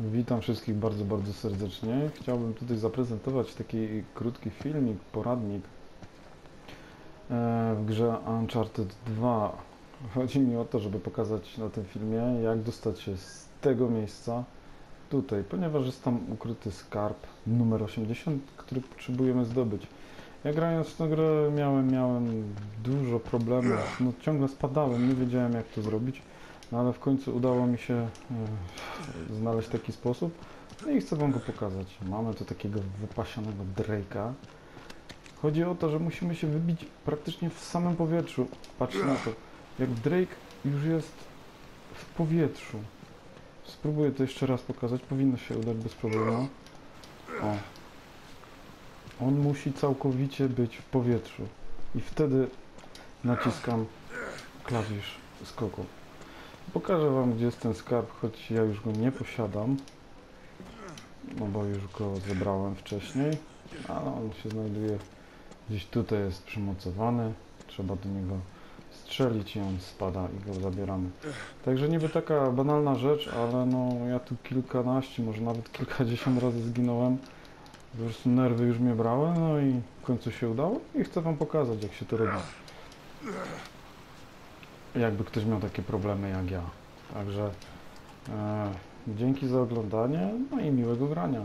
Witam wszystkich bardzo, bardzo serdecznie. Chciałbym tutaj zaprezentować taki krótki filmik, poradnik e, w grze Uncharted 2. Chodzi mi o to, żeby pokazać na tym filmie, jak dostać się z tego miejsca tutaj, ponieważ jest tam ukryty skarb numer 80, który potrzebujemy zdobyć. Ja grając w tę grę miałem, miałem dużo problemów, no ciągle spadałem, nie wiedziałem jak to zrobić. No ale w końcu udało mi się e, znaleźć taki sposób. No i chcę Wam go pokazać. Mamy tu takiego wypasionego Drake'a. Chodzi o to, że musimy się wybić praktycznie w samym powietrzu. Patrzcie na to. Jak Drake już jest w powietrzu. Spróbuję to jeszcze raz pokazać. Powinno się udać bez problemu. O. On musi całkowicie być w powietrzu. I wtedy naciskam klawisz skoku. Pokażę Wam, gdzie jest ten skarb, choć ja już go nie posiadam. No bo już go zebrałem wcześniej, ale on się znajduje gdzieś tutaj, jest przymocowany. Trzeba do niego strzelić i on spada i go zabieramy. Także niby taka banalna rzecz, ale no ja tu kilkanaście, może nawet kilkadziesiąt razy zginąłem. Po prostu nerwy już mnie brały, no i w końcu się udało i chcę Wam pokazać, jak się to robi. Jakby ktoś miał takie problemy jak ja. Także e, dzięki za oglądanie, no i miłego grania.